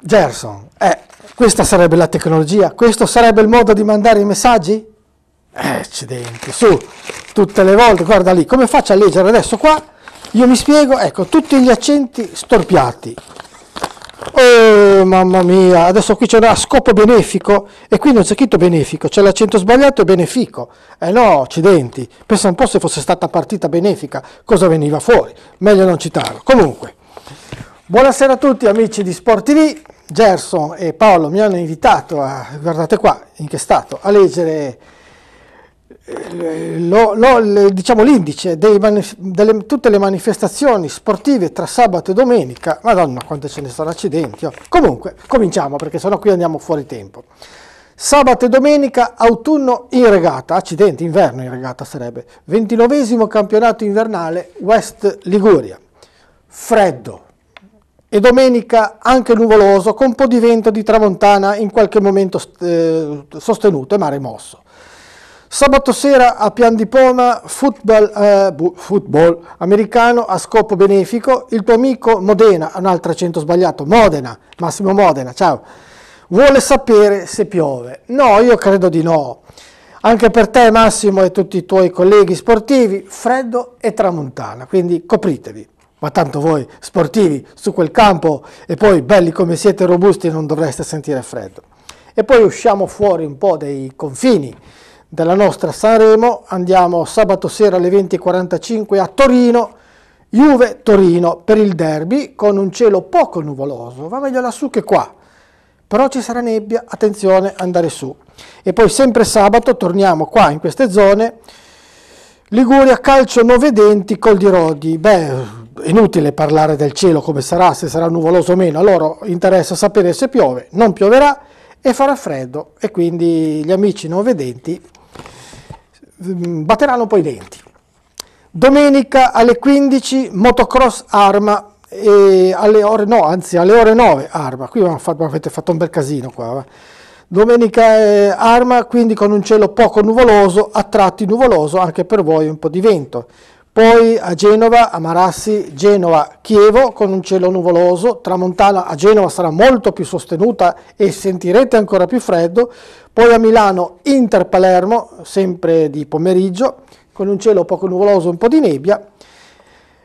Gerson, eh, questa sarebbe la tecnologia, questo sarebbe il modo di mandare i messaggi? Eh, accidenti, su, tutte le volte, guarda lì, come faccio a leggere adesso qua? Io mi spiego, ecco, tutti gli accenti storpiati. Oh, mamma mia, adesso qui c'è una scopo benefico e qui non c'è scritto benefico, c'è l'accento sbagliato e benefico. Eh no, accidenti, pensa un po' se fosse stata partita benefica, cosa veniva fuori, meglio non citarlo. Comunque, Buonasera a tutti amici di Sport TV, Gerson e Paolo mi hanno invitato a, guardate qua, in che stato, a leggere lo- lo- le- diciamo, l'indice delle tutte le manifestazioni sportive tra sabato e domenica. Madonna, quante ce ne sono accidenti. oh. Comunque, cominciamo perché sennò qui andiamo fuori tempo. Sabato e domenica, autunno in regata, accidenti, inverno in regata sarebbe. 29 campionato invernale West Liguria. Freddo, e domenica anche nuvoloso con un po' di vento di tramontana in qualche momento eh, sostenuto e mare mosso. Sabato sera a Pian di Poma, football, eh, football americano a scopo benefico, il tuo amico Modena, un altro accento sbagliato, Modena, Massimo Modena, ciao, vuole sapere se piove. No, io credo di no. Anche per te Massimo e tutti i tuoi colleghi sportivi, freddo e tramontana, quindi copritevi. Ma tanto voi sportivi su quel campo e poi belli come siete robusti non dovreste sentire freddo. E poi usciamo fuori un po' dai confini della nostra Sanremo, andiamo sabato sera alle 20.45 a Torino, Juve-Torino per il derby con un cielo poco nuvoloso, va meglio lassù che qua, però ci sarà nebbia, attenzione andare su. E poi sempre sabato torniamo qua in queste zone, Liguria calcio nove denti col di Rodi. Beh, inutile parlare del cielo come sarà, se sarà nuvoloso o meno, a loro interessa sapere se piove, non pioverà e farà freddo e quindi gli amici non vedenti batteranno poi i denti. Domenica alle 15 motocross Arma alle ore no, anzi alle ore 9 Arma. Qui fatto- avete fatto un bel casino qua. va. Domenica eh, Arma, quindi con un cielo poco nuvoloso, a tratti nuvoloso, anche per voi un po' di vento. Poi a Genova, a Marassi, Genova, Chievo con un cielo nuvoloso, tramontana a Genova sarà molto più sostenuta e sentirete ancora più freddo. Poi a Milano, Inter Palermo, sempre di pomeriggio, con un cielo poco nuvoloso, un po' di nebbia.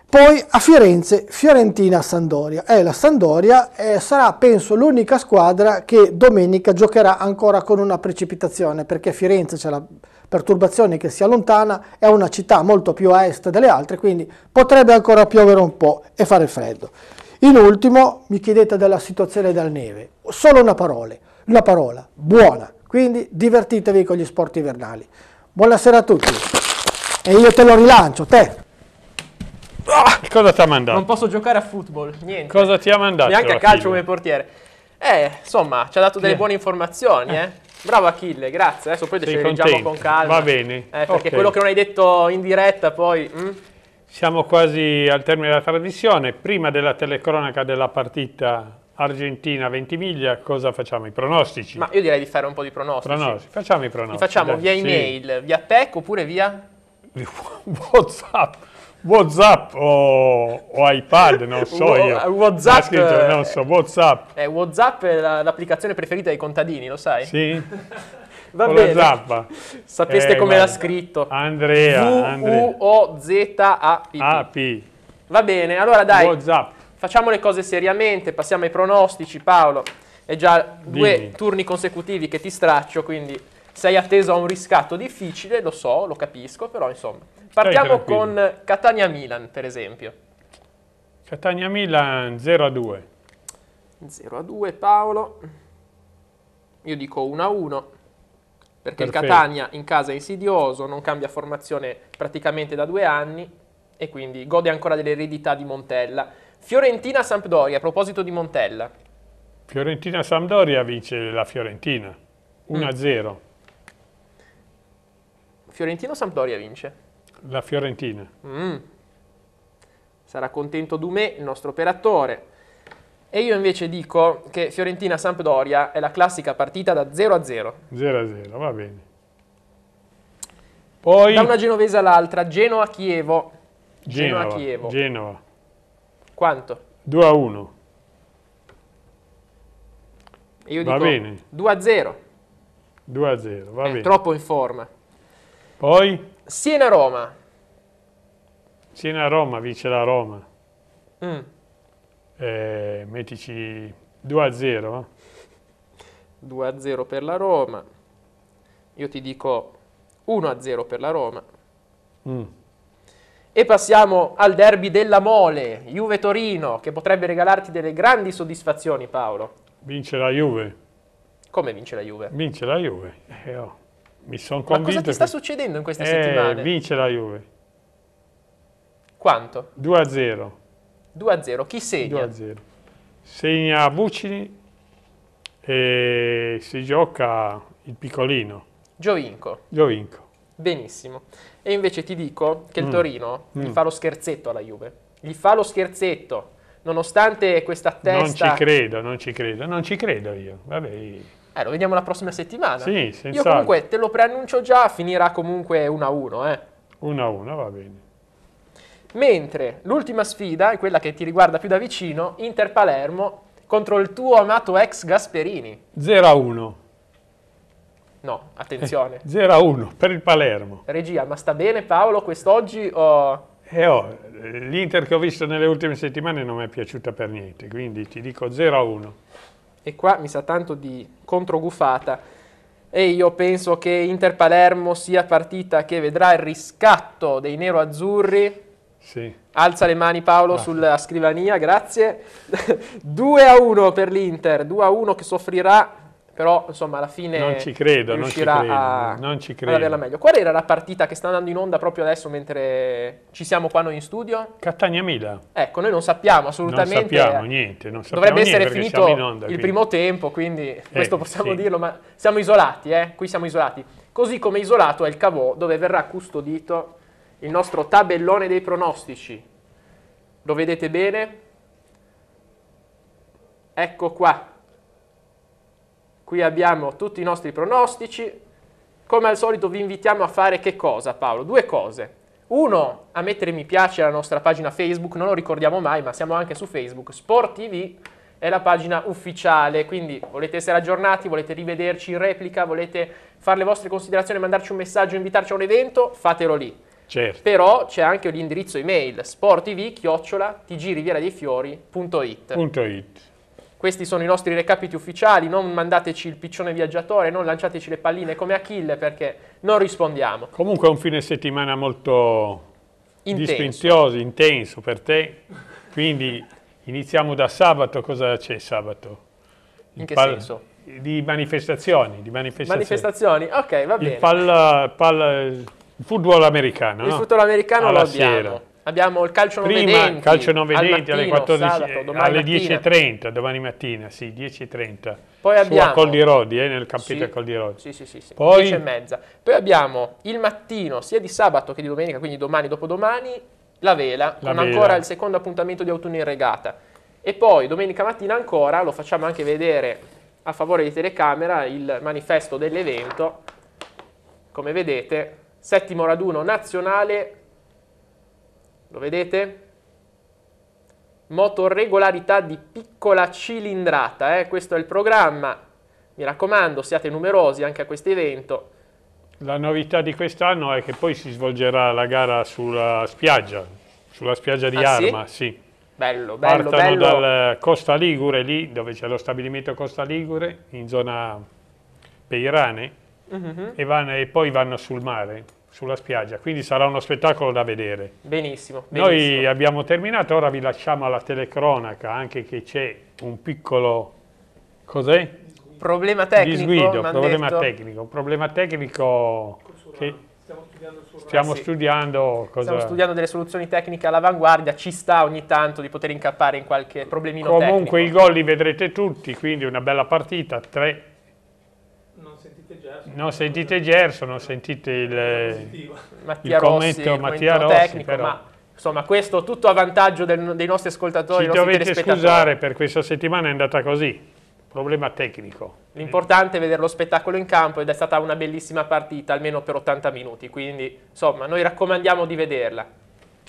Poi a Firenze, Fiorentina-Sandoria. Eh, la Sandoria eh, sarà, penso, l'unica squadra che domenica giocherà ancora con una precipitazione, perché Firenze c'è la perturbazione che si allontana, è una città molto più a est delle altre, quindi potrebbe ancora piovere un po' e fare freddo. In ultimo mi chiedete della situazione della neve, solo una parola, una parola, buona, quindi divertitevi con gli sport invernali. Buonasera a tutti e io te lo rilancio, te. Cosa ti ha mandato? Non posso giocare a football, niente. Cosa ti ha mandato? Neanche a calcio figlia? come portiere. Eh, insomma, ci ha dato delle buone informazioni, eh. Bravo Achille, grazie. Adesso poi contento? con calma. Va bene. Eh, perché Ok. quello che non hai detto in diretta poi... mm? Siamo quasi al termine della trasmissione. Prima della telecronaca della partita Argentina-Ventimiglia, cosa facciamo? I pronostici? Ma io direi di fare un po' di pronostici. Pronostici. Facciamo i pronostici. Li facciamo dai. via Sì. email, via PEC oppure via... Whatsapp, Whatsapp o, o iPad, non so io. WhatsApp, Ha scritto, non so, Whatsapp. Eh, WhatsApp è la- l'applicazione preferita dei contadini, lo sai? Sì. Va Con bene. zappa. Sapeste Eh, come l'ha scritto. Andrea. V-U-O-Z-A-P. AP. Va bene, allora dai. WhatsApp. Facciamo le cose seriamente, passiamo ai pronostici, Paolo. È già due Dimmi. turni consecutivi che ti straccio, quindi sei atteso a un riscatto difficile, lo so, lo capisco, però insomma. Partiamo con Catania-Milan, per esempio. Catania-Milan 0 a 2. 0 a 2 Paolo. Io dico 1 a 1. Perché il Perfetto. Catania in casa è insidioso, non cambia formazione praticamente da due anni e quindi gode ancora dell'eredità di Montella. Fiorentina-Sampdoria, a proposito di Montella. Fiorentina-Sampdoria vince la Fiorentina 1 a 0. Fiorentino-Sampdoria vince. La Fiorentina. Mm. Sarà contento Dumè, il nostro operatore. E io invece dico che Fiorentina-Sampdoria è la classica partita da 0 a 0. 0 a 0, va bene. Poi Da una genovese all'altra, Genoa-Chievo. Genoa-Chievo. Genova. Quanto? 2 a 1. E io Va dico bene. 2 a 0. 2 a 0, va È bene. troppo in forma. Poi Siena-Roma. Siena-Roma vince la Roma. Mm. Eh, mettici 2 a 0. 2 a 0 per la Roma. Io ti dico 1 a 0 per la Roma. Mm. E passiamo al derby della Mole, Juve-Torino, che potrebbe regalarti delle grandi soddisfazioni, Paolo. Vince la Juve. Come vince la Juve? Vince la Juve. Eh, oh, Mi sono Ma convinto cosa ti sta che- succedendo in queste Eh, settimane? vince la Juve. Quanto? 2 a 0. 2 a 0. Chi segna? 2 a 0. Segna Buccini e si gioca il piccolino. Giovinco. Giovinco. Benissimo. E invece ti dico che il Mm. Torino gli Mm. fa lo scherzetto alla Juve. Gli fa lo scherzetto. Nonostante questa Non testa... ci credo, non ci credo, non ci credo io. Vabbè, Eh, lo vediamo la prossima settimana. Sì, Io senz'altro. comunque te lo preannuncio già, finirà comunque 1 a 1, eh. 1 a 1, va bene. Mentre l'ultima sfida è quella che ti riguarda più da vicino, Inter-Palermo contro il tuo amato ex Gasperini. 0 a 1. No, attenzione. 0 a 1 per il Palermo. Regia, ma sta bene Paolo quest'oggi o... E oh, l'Inter che ho visto nelle ultime settimane non mi è piaciuta per niente, quindi ti dico 0 a 1. E qua mi sa tanto di controgufata. E io penso che Inter-Palermo sia partita che vedrà il riscatto dei nero-azzurri. Sì. Alza le mani Paolo Basta. sulla scrivania, grazie. 2 a 1 per l'Inter, 2 a 1 che soffrirà, però insomma alla fine Non ci credo, non ci riuscirà credo, a, non ci ad credo. averla meglio. Qual era la partita che sta andando in onda proprio adesso mentre ci siamo qua noi in studio? Catania-Mila. Ecco, noi non sappiamo assolutamente. Non sappiamo niente, non sappiamo Dovrebbe essere niente perché finito onda, il primo tempo, quindi questo possiamo sì. dirlo, ma siamo isolati, eh? Qui siamo isolati. Così come isolato è il Cavò, dove verrà custodito il nostro tabellone dei pronostici. Lo vedete bene? Ecco qua. Qui abbiamo tutti i nostri pronostici. Come al solito vi invitiamo a fare che cosa, Paolo? Due cose. Uno, a mettere mi piace alla nostra pagina Facebook, non lo ricordiamo mai, ma siamo anche su Facebook. Sport TV è la pagina ufficiale, quindi volete essere aggiornati, volete rivederci in replica, volete fare le vostre considerazioni, mandarci un messaggio, invitarci a un evento, fatelo lì. Certo. Però c'è anche l'indirizzo email sportv-tgriviera-dei-fiori.it. Questi sono i nostri recapiti ufficiali, non mandateci il piccione viaggiatore, non lanciateci le palline come Achille perché non rispondiamo. Comunque è un fine settimana molto Intenso. dispensioso, intenso per te. Quindi iniziamo da sabato. Cosa c'è sabato? In Il che pal- senso? Di manifestazioni. Di manifestazioni. Manifestazioni? Ok, va bene. Il, palla, palla- il football americano. Il no? football americano Alla lo abbiamo. sera. Abbiamo il calcio non Prima vedenti. calcio non al vedenti alle, mattino, 14, sabato, domani alle mattina. 10.30, domani mattina, sì, 10.30. Poi abbiamo- a Col di Rodi, eh, nel campetto Sì, Col di Rodi. Sì, sì, sì, sì. Poi 10 e mezza. Poi abbiamo il mattino, sia di sabato che di domenica, quindi domani dopodomani, la vela, La con vela. ancora il secondo appuntamento di autunno in regata. E poi domenica mattina ancora, lo facciamo anche vedere a favore di telecamera, il manifesto dell'evento. Come vedete, settimo raduno nazionale, lo vedete? Motoregolarità di piccola cilindrata, eh? questo è il programma. Mi raccomando, siate numerosi anche a questo evento. La novità di quest'anno è che poi si svolgerà la gara sulla spiaggia, sulla spiaggia di Ah, sì? Arma, sì. Bello, bello, Partono bello. dal Costa Ligure, lì dove c'è lo stabilimento Costa Ligure, in zona Peirane, Mhm. e, vanno- e poi vanno sul mare, sulla spiaggia. Quindi sarà uno spettacolo da vedere. Benissimo, Noi benissimo. abbiamo terminato, ora vi lasciamo alla telecronaca, anche che c'è un piccolo... Cos'è? Problema tecnico, Disguido, problema detto. tecnico. Un problema tecnico che stiamo Eh sì. studiando cosa... Stiamo studiando delle soluzioni tecniche all'avanguardia, ci sta ogni tanto di poter incappare in qualche problemino Comunque tecnico. i gol li vedrete tutti, quindi una bella partita, tre. Non sentite Gerson, non sentite il, Mattia il Rossi, commento Mattia Rossi, tecnico, però. ma insomma questo tutto a vantaggio del- dei nostri ascoltatori, ci dovete scusare per questa settimana è andata così, problema tecnico. L'importante è vedere lo spettacolo in campo ed è stata una bellissima partita, almeno per 80 minuti, quindi insomma noi raccomandiamo di vederla.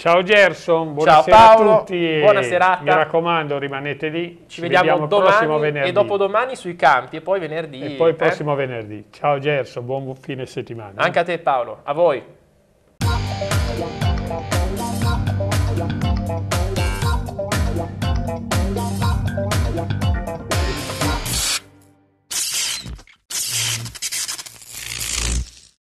Ciao Gerson, Ciao buonasera Paolo, a tutti buona serata. mi raccomando rimanete lì, Ci vediamo, il prossimo domani venerdì. e dopodomani sui campi e poi venerdì. E poi il eh? prossimo venerdì. Ciao Gerson, buon fine settimana. Anche a te Paolo, a voi.